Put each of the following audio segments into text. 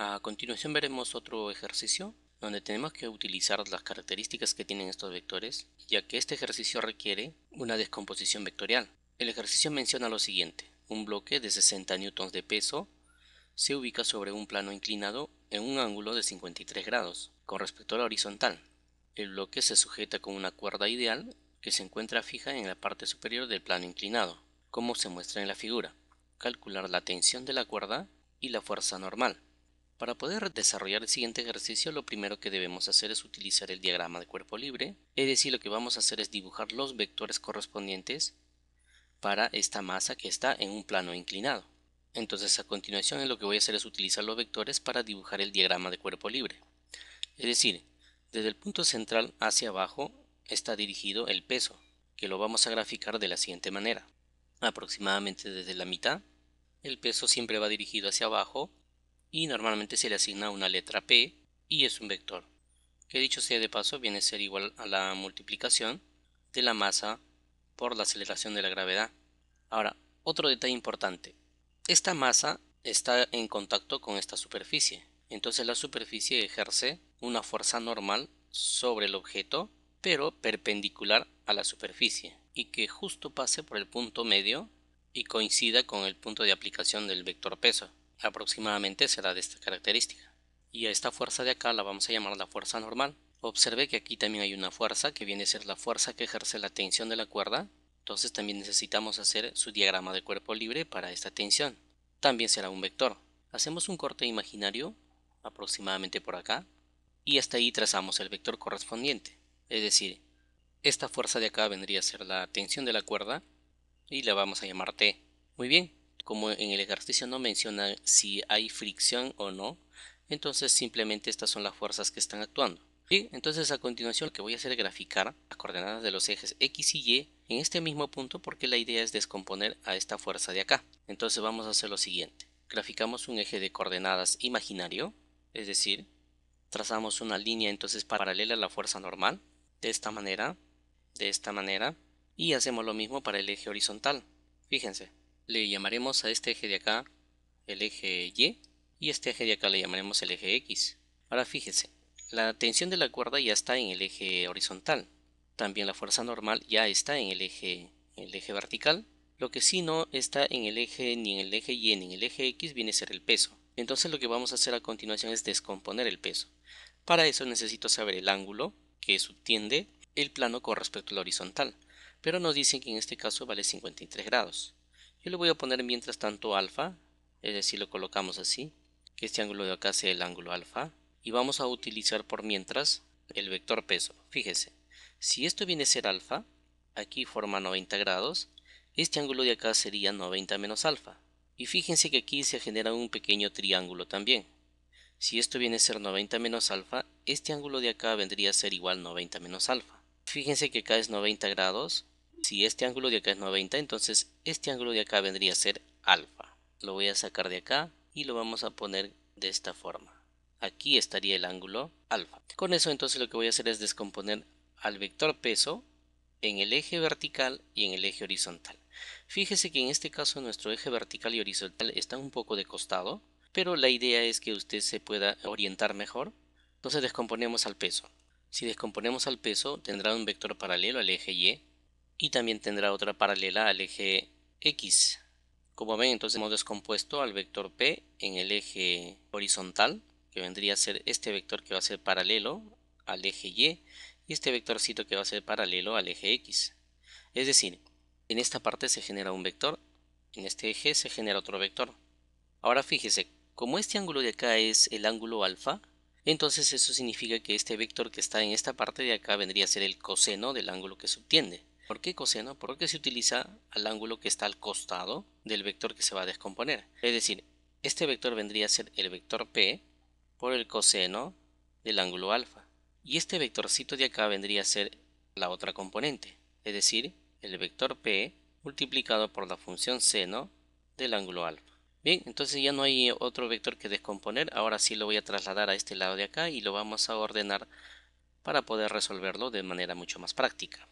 A continuación veremos otro ejercicio donde tenemos que utilizar las características que tienen estos vectores, ya que este ejercicio requiere una descomposición vectorial. El ejercicio menciona lo siguiente, un bloque de 60 newtons de peso se ubica sobre un plano inclinado en un ángulo de 53 grados con respecto a la horizontal. El bloque se sujeta con una cuerda ideal que se encuentra fija en la parte superior del plano inclinado, como se muestra en la figura. Calcular la tensión de la cuerda y la fuerza normal. Para poder desarrollar el siguiente ejercicio lo primero que debemos hacer es utilizar el diagrama de cuerpo libre, es decir, lo que vamos a hacer es dibujar los vectores correspondientes para esta masa que está en un plano inclinado. Entonces a continuación lo que voy a hacer es utilizar los vectores para dibujar el diagrama de cuerpo libre. Es decir, desde el punto central hacia abajo está dirigido el peso, que lo vamos a graficar de la siguiente manera. Aproximadamente desde la mitad, el peso siempre va dirigido hacia abajo y normalmente se le asigna una letra P y es un vector, que dicho sea de paso viene a ser igual a la multiplicación de la masa por la aceleración de la gravedad. Ahora, otro detalle importante, esta masa está en contacto con esta superficie, entonces la superficie ejerce una fuerza normal sobre el objeto, pero perpendicular a la superficie, y que justo pase por el punto medio y coincida con el punto de aplicación del vector peso aproximadamente será de esta característica. Y a esta fuerza de acá la vamos a llamar la fuerza normal. Observe que aquí también hay una fuerza que viene a ser la fuerza que ejerce la tensión de la cuerda. Entonces también necesitamos hacer su diagrama de cuerpo libre para esta tensión. También será un vector. Hacemos un corte imaginario aproximadamente por acá y hasta ahí trazamos el vector correspondiente. Es decir, esta fuerza de acá vendría a ser la tensión de la cuerda y la vamos a llamar T. Muy bien, como en el ejercicio no menciona si hay fricción o no, entonces simplemente estas son las fuerzas que están actuando. Y entonces a continuación lo que voy a hacer es graficar las coordenadas de los ejes X y Y en este mismo punto porque la idea es descomponer a esta fuerza de acá. Entonces vamos a hacer lo siguiente. Graficamos un eje de coordenadas imaginario, es decir, trazamos una línea entonces paralela a la fuerza normal, de esta manera, de esta manera, y hacemos lo mismo para el eje horizontal. Fíjense, le llamaremos a este eje de acá el eje Y y este eje de acá le llamaremos el eje X. Ahora fíjese, la tensión de la cuerda ya está en el eje horizontal. También la fuerza normal ya está en el eje, el eje vertical. Lo que sí no está en el eje ni en el eje Y ni en el eje X viene a ser el peso. Entonces lo que vamos a hacer a continuación es descomponer el peso. Para eso necesito saber el ángulo que subtiende el plano con respecto al horizontal. Pero nos dicen que en este caso vale 53 grados. Yo le voy a poner mientras tanto alfa, es decir, lo colocamos así, que este ángulo de acá sea el ángulo alfa, y vamos a utilizar por mientras el vector peso. Fíjese, si esto viene a ser alfa, aquí forma 90 grados, este ángulo de acá sería 90 menos alfa. Y fíjense que aquí se genera un pequeño triángulo también. Si esto viene a ser 90 menos alfa, este ángulo de acá vendría a ser igual 90 menos alfa. Fíjense que acá es 90 grados si este ángulo de acá es 90, entonces este ángulo de acá vendría a ser alfa. Lo voy a sacar de acá y lo vamos a poner de esta forma. Aquí estaría el ángulo alfa. Con eso entonces lo que voy a hacer es descomponer al vector peso en el eje vertical y en el eje horizontal. Fíjese que en este caso nuestro eje vertical y horizontal está un poco de costado, pero la idea es que usted se pueda orientar mejor. Entonces descomponemos al peso. Si descomponemos al peso tendrá un vector paralelo al eje Y y también tendrá otra paralela al eje X. Como ven, entonces hemos descompuesto al vector P en el eje horizontal, que vendría a ser este vector que va a ser paralelo al eje Y, y este vectorcito que va a ser paralelo al eje X. Es decir, en esta parte se genera un vector, en este eje se genera otro vector. Ahora fíjese, como este ángulo de acá es el ángulo alfa, entonces eso significa que este vector que está en esta parte de acá vendría a ser el coseno del ángulo que subtiende. ¿Por qué coseno? Porque se utiliza al ángulo que está al costado del vector que se va a descomponer. Es decir, este vector vendría a ser el vector P por el coseno del ángulo alfa. Y este vectorcito de acá vendría a ser la otra componente, es decir, el vector P multiplicado por la función seno del ángulo alfa. Bien, entonces ya no hay otro vector que descomponer, ahora sí lo voy a trasladar a este lado de acá y lo vamos a ordenar para poder resolverlo de manera mucho más práctica.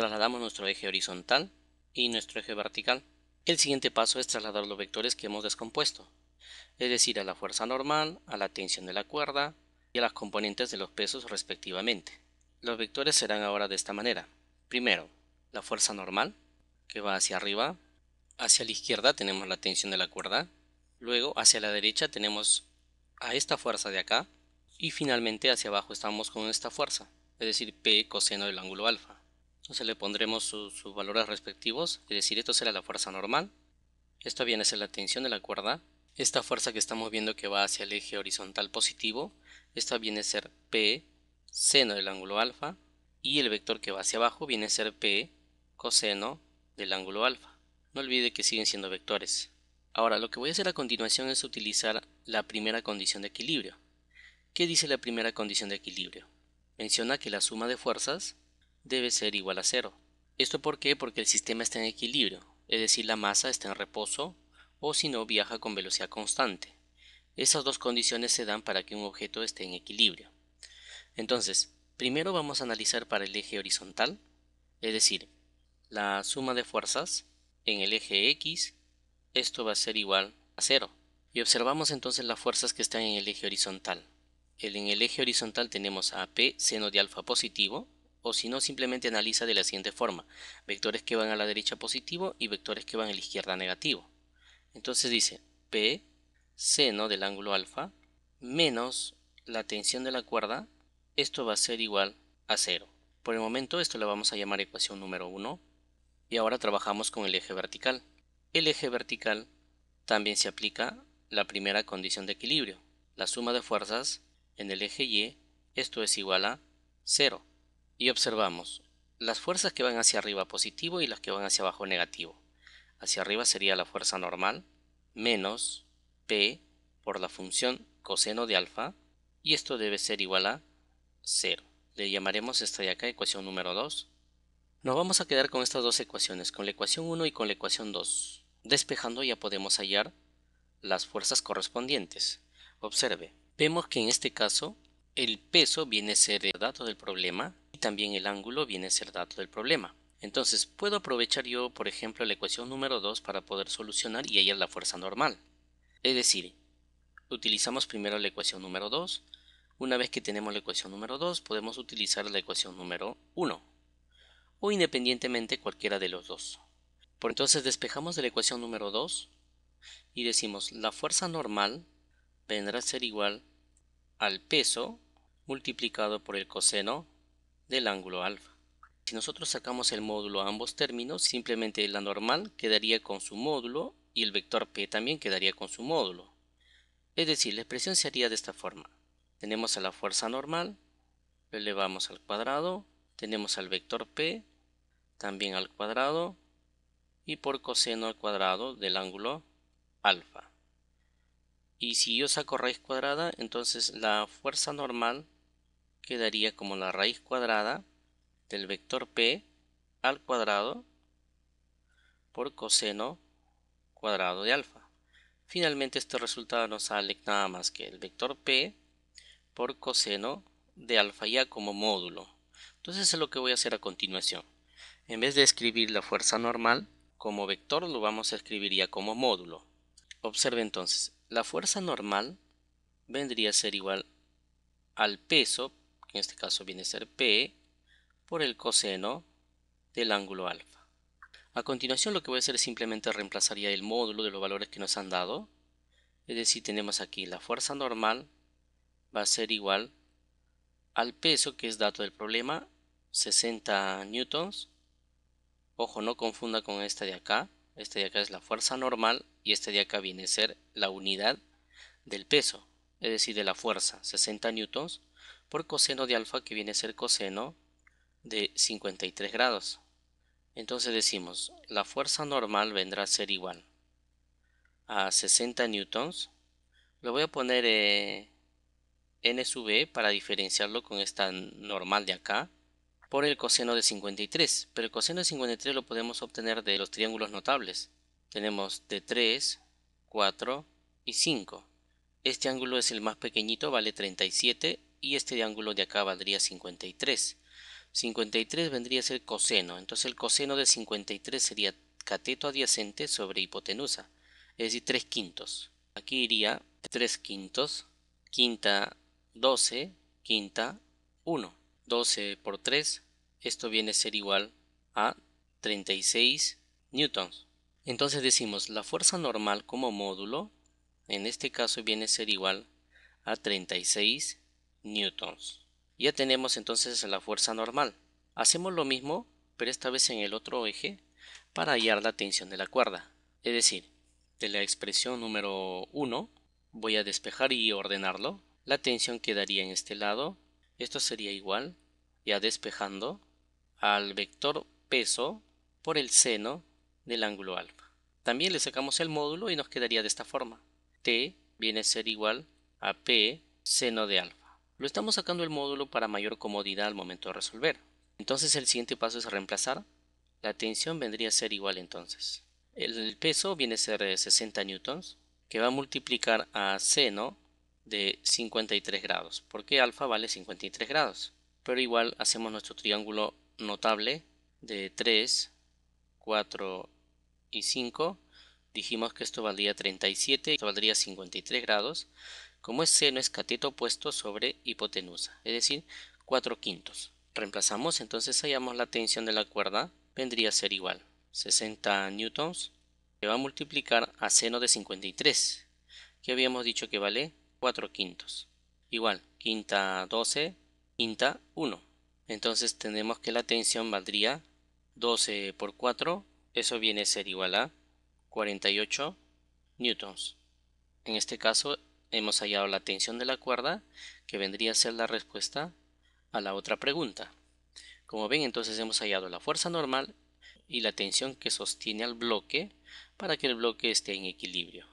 Trasladamos nuestro eje horizontal y nuestro eje vertical. El siguiente paso es trasladar los vectores que hemos descompuesto. es decir, a la fuerza normal, a la tensión de la cuerda y a las componentes de los pesos respectivamente. Los vectores serán ahora de esta manera. Primero, la fuerza normal, que va hacia arriba. Hacia la izquierda tenemos la tensión de la cuerda. Luego, hacia la derecha tenemos a esta fuerza de acá. Y finalmente hacia abajo estamos con esta fuerza, es decir, P coseno del ángulo alfa. Entonces le pondremos sus, valores respectivos, es decir, esto será la fuerza normal. Esto viene a ser la tensión de la cuerda esta fuerza que estamos viendo que va hacia el eje horizontal positivo, esta viene a ser P seno del ángulo alfa y el vector que va hacia abajo viene a ser P coseno del ángulo alfa. No olvide que siguen siendo vectores. Ahora lo que voy a hacer a continuación es utilizar la primera condición de equilibrio. ¿Qué dice la primera condición de equilibrio? Menciona que la suma de fuerzas debe ser igual a cero. ¿Esto por qué? Porque el sistema está en equilibrio, es decir, la masa está en reposo o si no viaja con velocidad constante. Esas dos condiciones se dan para que un objeto esté en equilibrio. Entonces, primero vamos a analizar para el eje horizontal, es decir, la suma de fuerzas en el eje X, esto va a ser igual a cero. Y observamos entonces las fuerzas que están en el eje horizontal. En el eje horizontal tenemos a P seno de alfa positivo, o si no simplemente analiza de la siguiente forma, vectores que van a la derecha positivo y vectores que van a la izquierda negativo. Entonces dice P seno del ángulo alfa menos la tensión de la cuerda, esto va a ser igual a cero. Por el momento esto lo vamos a llamar ecuación número 1 y ahora trabajamos con el eje vertical. El eje vertical también se aplica la primera condición de equilibrio, la suma de fuerzas en el eje Y, esto es igual a 0. Y observamos las fuerzas que van hacia arriba positivo y las que van hacia abajo negativo hacia arriba sería la fuerza normal menos P por la función coseno de alfa y esto debe ser igual a 0. Le llamaremos esta de acá ecuación número 2. Nos vamos a quedar con estas dos ecuaciones, con la ecuación 1 y con la ecuación 2. Despejando ya podemos hallar las fuerzas correspondientes. Observe, vemos que en este caso el peso viene a ser el dato del problema también el ángulo viene a ser dato del problema. Entonces, puedo aprovechar yo, por ejemplo, la ecuación número 2 para poder solucionar y hallar la fuerza normal. Es decir, utilizamos primero la ecuación número 2. Una vez que tenemos la ecuación número 2, podemos utilizar la ecuación número 1. O independientemente cualquiera de los dos. Por entonces despejamos de la ecuación número 2 y decimos la fuerza normal vendrá a ser igual al peso multiplicado por el coseno del ángulo alfa. Si nosotros sacamos el módulo a ambos términos, simplemente la normal quedaría con su módulo y el vector p también quedaría con su módulo. Es decir, la expresión se haría de esta forma. Tenemos a la fuerza normal, lo elevamos al cuadrado, tenemos al vector p, también al cuadrado, y por coseno al cuadrado del ángulo alfa. Y si yo saco raíz cuadrada, entonces la fuerza normal quedaría como la raíz cuadrada del vector p al cuadrado por coseno cuadrado de alfa. Finalmente este resultado nos sale nada más que el vector p por coseno de alfa ya como módulo. Entonces es lo que voy a hacer a continuación. En vez de escribir la fuerza normal como vector lo vamos a escribir ya como módulo. Observe entonces, la fuerza normal vendría a ser igual al peso, que en este caso viene a ser P, por el coseno del ángulo alfa. A continuación lo que voy a hacer es simplemente reemplazar ya el módulo de los valores que nos han dado. Es decir, tenemos aquí la fuerza normal va a ser igual al peso que es dato del problema, 60 newtons. Ojo, no confunda con esta de acá. Esta de acá es la fuerza normal y esta de acá viene a ser la unidad del peso, es decir, de la fuerza, 60 newtons, por coseno de alfa que viene a ser coseno de 53 grados. Entonces decimos, la fuerza normal vendrá a ser igual a 60 newtons. Lo voy a poner eh, n sub e para diferenciarlo con esta normal de acá por el coseno de 53. Pero el coseno de 53 lo podemos obtener de los triángulos notables. Tenemos de 3, 4 y 5. Este ángulo es el más pequeñito, vale 37 y este ángulo de acá valdría 53. 53 vendría a ser coseno, entonces el coseno de 53 sería cateto adyacente sobre hipotenusa, es decir, 3 quintos. aquí iría 3 quintos, quinta 12, quinta 1. 12 por 3, esto viene a ser igual a 36 newtons. Entonces decimos la fuerza normal como módulo, en este caso viene a ser igual a 36 newtons. Ya tenemos entonces la fuerza normal. Hacemos lo mismo, pero esta vez en el otro eje, para hallar la tensión de la cuerda. Es decir, de la expresión número 1 voy a despejar y ordenarlo. La tensión quedaría en este lado. Esto sería igual, ya despejando, al vector peso por el seno del ángulo alfa. También le sacamos el módulo y nos quedaría de esta forma. T viene a ser igual a P seno de alfa. Lo estamos sacando el módulo para mayor comodidad al momento de resolver. Entonces el siguiente paso es reemplazar. La tensión vendría a ser igual entonces. El peso viene a ser 60 newtons, que va a multiplicar a seno de 53 grados, porque alfa vale 53 grados. Pero igual hacemos nuestro triángulo notable de 3, 4 y 5. Dijimos que esto valdría 37, esto valdría 53 grados como es seno es cateto opuesto sobre hipotenusa, es decir, 4 quintos. Reemplazamos, entonces hallamos la tensión de la cuerda, vendría a ser igual 60 newtons, que va a multiplicar a seno de 53, que habíamos dicho que vale 4 quintos. Igual, quinta 12, quinta 1. Entonces tenemos que la tensión valdría 12 por 4, eso viene a ser igual a 48 newtons. En este caso hemos hallado la tensión de la cuerda, que vendría a ser la respuesta a la otra pregunta. Como ven, entonces hemos hallado la fuerza normal y la tensión que sostiene al bloque para que el bloque esté en equilibrio.